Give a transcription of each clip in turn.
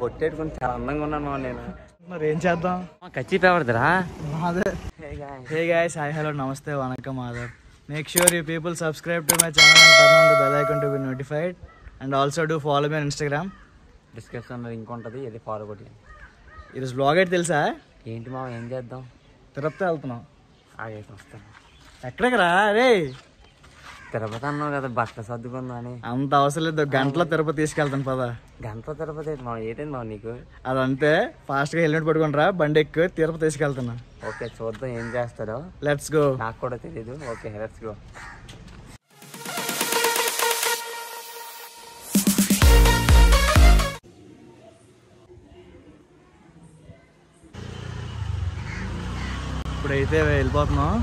బొట్టెట్టుకుని చాలా అందంగా ఉన్నాను నేను. మరి ఏం చేద్దాం? కచ్చి పేపడదురా అదే హే గాయస్ హాయ్ హలో నమస్తే vanakkam Madhav. Make sure you people subscribe to my channel and turn on the bell icon to be notified and also do follow me Instagram description link ఉంటుంది ఇది ఫాలో కొట్టి. ఈరోజు blog అయితే తెలుసా? ఏంటి మామ ఏం చేద్దాం? తిరుపతి వెళ్తున్నాం. ఆగేసి వస్తాను. ఎక్కడికి రా? రే తిరుపతి అన్నావు కదా బట్టలు సర్దుకుందా అని అంత అవసరం లేదు. గంటలో తిరుపతి తీసుకెళ్తాను పదా. గంట తిరుపతి మామ ఏంటండి మామ నీకు? అదంతే. ఫాస్ట్గా హెల్మెట్ పట్టుకుని రా బండి ఎక్కువ తిరుపతి తీసుకెళ్తున్నా. ఓకే చూద్దాం ఏం చేస్తారో. Let's go. నాకు కూడా తెలియదు ఓకే లెట్స్ గో. ఇప్పుడైతే వెళ్ళిపోతున్నాం?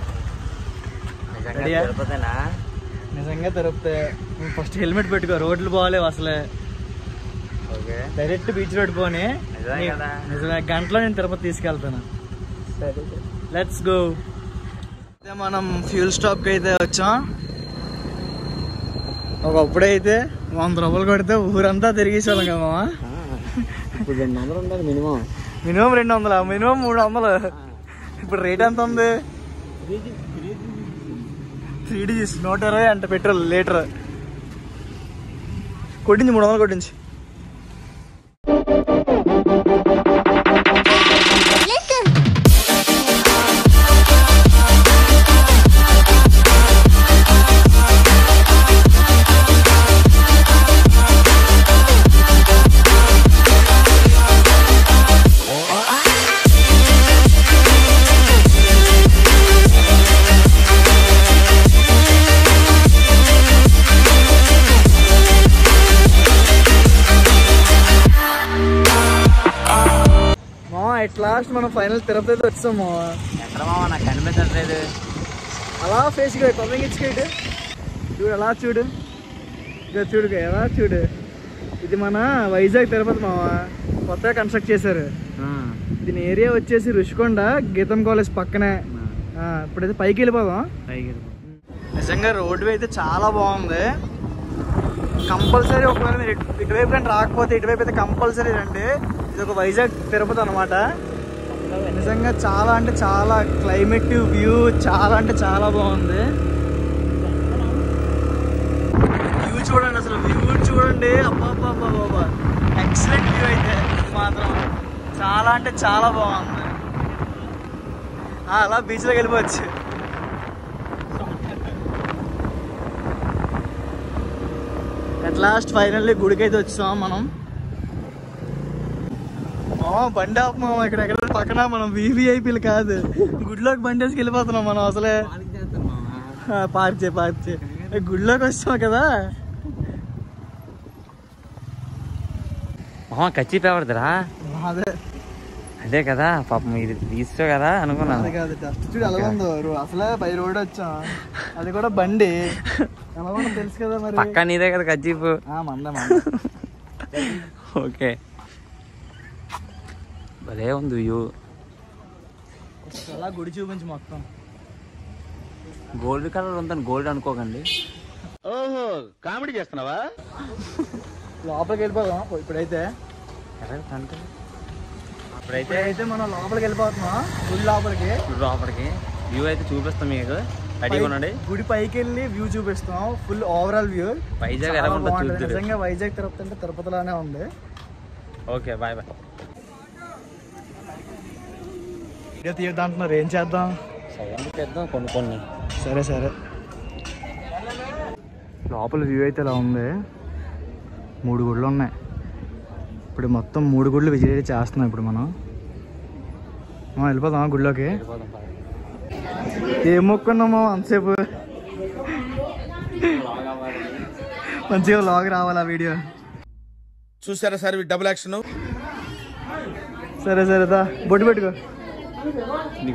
తిరుపతినా? నిజంగా తిరుపతి నువ్వు ఫస్ట్ హెల్మెట్ పెట్టుకో రోడ్లు బాగాలేవు అసలే. ఓకే. డైరెక్ట్ బీచ్ రోడ్ పోని. నిజమే గంటలో నేను తిరుపతి తీసుకెళ్తాను. సరే. లెట్స్ గో అయితే మనం ఫ్యూల్ స్టాప్కి అయితే వచ్చాం. ఒకప్పుడైతే వంద రూపాయలు కొడితే ఊరంతా తిరిగేసేవాళ్ళం కదా మామ. ఇప్పుడు రెండు వందలు ఉండాలి మినిమం. మినిమం రెండు వందల? మినిమం మూడు వందలు. ఇప్పుడు రేట్ ఎంత ఉంది? త్రీ డీస్ నూట ఇరవై అంట పెట్రోల్ లీటర్. కొట్టించి మూడు వందలు కొట్టించి లాస్ట్ మనం ఫైనల్ తిరుపతి అయితే వచ్చాం మామ ఎక్కడ మామ? నాకు కనిపించట్లేదు. అలా ఫేస్ కొమ్మించుకేటు చూడు అలా చూడు. ఇక చూడు ఎలా చూడు. ఇది మన వైజాగ్ తిరుపతి మామ. కొత్తగా కన్స్ట్రక్ట్ చేశారు. దీని ఏరియా వచ్చేసి రుషికొండ గీతం కాలేజ్ పక్కనే. ఇప్పుడైతే పైకి వెళ్ళిపోదాం. నిజంగా రోడ్డు అయితే చాలా బాగుంది. కంపల్సరీ ఒకవేళ మీరు ఇటువైపు కానీ రాకపోతే ఇటువైపు అయితే కంపల్సరీ రండి. ఇది ఒక వైజాగ్ తిరుపతి అనమాట నిజంగా చాలా అంటే చాలా క్లైమేట్ వ్యూ చాలా అంటే చాలా బాగుంది. వ్యూ చూడండి అసలు వ్యూ చూడండి. అబ్బాబ్బాబ్బాబ్బా ఎక్సలెంట్ వ్యూ అయితే ఇది మాత్రం. చాలా అంటే చాలా బాగుంది. అలా బీచ్లోకి వెళ్ళిపోవచ్చు. అట్ లాస్ట్ ఫైనల్లీ గుడికి అయితే వచ్చాం మనం. మామ బండి మామ ఇక్కడ ఎక్కడ పక్కన మనం వివిఐపీలు కాదు. గుడిలోకి బండి వేసుకు వెళ్ళిపోతున్నాం మనం అసలే. పార్క్ చేయి పార్క్ ఏ, గుడిలోకి వచ్చాం కదా. మామ కచ్చి పేపడదురా అదే. అదే కదా పాపం ఇది తీసుకో కదా అనుకున్నాను అది కాదు డస్ట్ చూడు ఎలా ఉందో. అసలే బై రోడ్ వచ్చాం. అది కూడా బండి. ఎలా తెలుసు కదా మరి. పక్క నీదే కదా కచ్చిపు. మంద. ఓకే. భలే ఉంది వ్యూ. అలా గుడి చూపించి మొత్తం. గోల్డ్ కలర్ ఉందని గోల్డ్ అనుకోకండి. ఓహో కామెడీ చేస్తున్నావా? లోపలికి వెళ్ళిపోదాం ఇప్పుడైతే. అంటే. ఇప్పుడైతే అయితే మనం లోపలికి వెళ్ళిపోతున్నాం గుడి లోపలికి. లోపలికి. వ్యూ అయితే చూపిస్తాం మీకు. రెడీగా ఉండండి. గుడి పైకి వెళ్ళి వ్యూ చూపిస్తాం ఫుల్ ఓవరాల్ వ్యూ. వైజాగ్ ఎలా ఉంటుందో నిజంగా వైజాగ్ తిరుపతి అంటే తిరుపతిలోనే ఉంది. Okay bye bye. వీడియో తీయద్దాం అంటున్నారు ఏం చేద్దాం? చేద్దాం. కొన్ని కొన్ని. సరే సరే. లోపల వ్యూ అయితే ఇలా ఉంది? మూడు గుళ్ళు ఉన్నాయి. ఇప్పుడు మొత్తం మూడు గుళ్ళు విజిట్ చేస్తున్నాం ఇప్పుడు మనం. మనం వెళ్ళిపోదాం బాయ్. ఏం మొక్కున్నామో అంతసేపు? మంచిగా లాగ్ రావాలా వీడియో? చూసారా సార్ డబుల్ యాక్షన్ సరే సరే దా. బొట్టు పెట్టుకో.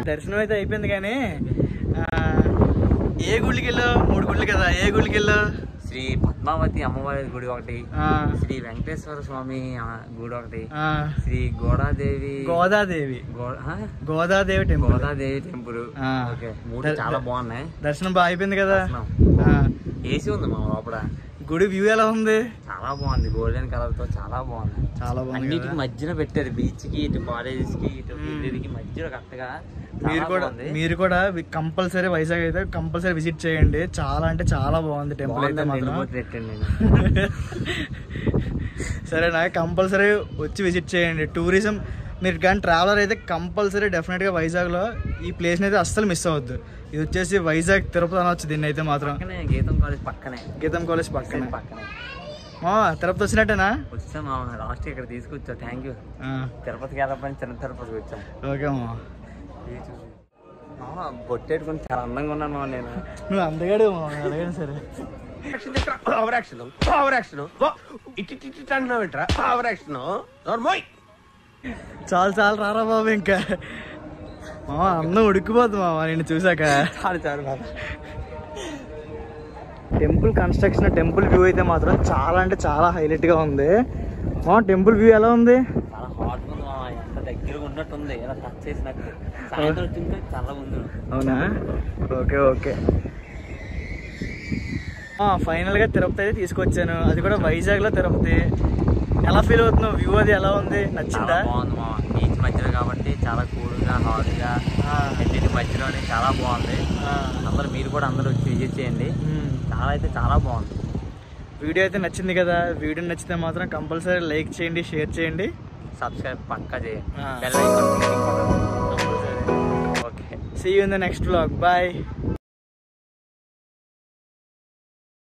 దర్శనం అయితే అయిపోయింది కానీ ఆ, ఏ గుళ్ళకి వెళ్ళావు? మూడు గుళ్ళు కదా. ఏ గుళ్ళకి వెళ్ళావు? శ్రీ పద్మావతి అమ్మవారి గుడి ఒకటి శ్రీ వెంకటేశ్వర స్వామి గుడి ఒకటి శ్రీ గోడాదేవి గోదాదేవి? గోదాదేవి టెంపుల్. గోదాదేవి టెంపుల్. మూడు చాలా బాగున్నాయి. దర్శనం బాగా అయిపోయింది కదా? ఏసీ ఉంది మా లోపల. గుడి వ్యూ ఎలా ఉంది? చాలా బాగుంది. గోల్డెన్ కలర్తో చాలా బాగుంది. చాలా బాగుంది అన్నిటికి? మధ్యన పెట్టారు. బీచ్కి ఇటు కాలేజెస్కి ఇటు వీటికి మధ్యలో కరెక్ట్గా మీరు కూడా. మీరు కూడా కంపల్సరీ వైజాగ్ అయితే కంపల్సరీ విజిట్ చేయండి. చాలా అంటే చాలా బాగుంది టెంపుల్ అయితే మాత్రం. సరేనా కంపల్సరీ వచ్చి విజిట్ చేయండి. టూరిజం మీరు కానీ ట్రావెలర్ అయితే కంపల్సరీ డెఫినెట్గా వైజాగ్లో ఈ ప్లేస్ని అయితే అస్సలు మిస్ అవ్వద్దు. ఇది వచ్చేసి వైజాగ్ తిరుపతి అనొచ్చు దీన్ని అయితే మాత్రం. గీతం కాలేజ్ పక్కనే. గీతం కాలేజ్ పక్కన. పక్కనే. మా తిరుపతి వచ్చినట్టేనా? వచ్చాం మా లాస్ట్ ఇక్కడ తీసుకొచ్చా థ్యాంక్ యూ ఆ, తిరుపతికి వెళ్ళకపోయినా చిన్న తిరుపతికి వచ్చాం. ఓకే మా ఇది చూసి మామ బొట్టేట్టుకుని చాలా అందంగా ఉన్నాను మామ నేను. నువ్వు అందగాడు సరే. ఓవర్ యాక్షన్ ఓవర్ యాక్షన్ ఇట్టి ఇట్టి అంటున్నావు ఏంట్రా ఓవర్ యాక్షన్ చాలు చాలు రారా బాబు ఇంకా. మామ అందం ఉడికిపోతుంది మామ నేను చూసాక చాలు చాలు Baba temple construction temple view అయితే మాత్రం చాలా అంటే చాలా హైలైట్గా ఉంది. మా టెంపుల్ వ్యూ ఎలా ఉంది? అవునా? Okay okay. ఫైనల్గా తిరుపతి అయితే తీసుకొచ్చాను. అది కూడా వైజాగ్లో తిరుపతి. ఎలా ఫీల్ అవుతున్నావు? వ్యూ అది ఎలా ఉంది? నచ్చిందా? బాగుంది మామ బీచ్ మధ్యలో కాబట్టి చాలా కూల్గా హాట్గా ఆ, అన్నిటి మధ్యలోనే చాలా బాగుంది. అందరూ మీరు కూడా అందరూ వచ్చి విజిట్ చేయండి. చాలా అయితే చాలా బాగుంది. వీడియో అయితే నచ్చింది కదా? వీడియో నచ్చితే మాత్రం కంపల్సరీ లైక్ చేయండి షేర్ చేయండి. సబ్స్క్రైబ్ పక్కా చేయండి. ఆ. Bell icon okay. See you in the next vlog bye